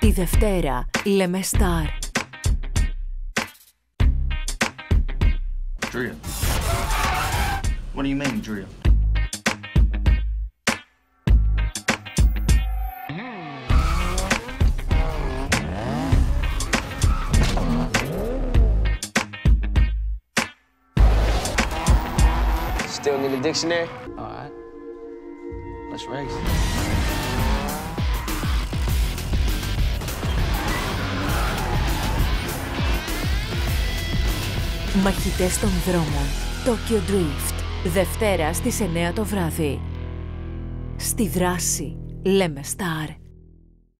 Τη Δευτέρα λέμε Star. Drill. What do you mean, drill? Still need a dictionary? All right. Let's race. Μαχητές των δρόμων. Tokyo Drift. Δευτέρα στις 9 το βράδυ. Στη δράση λέμε Star.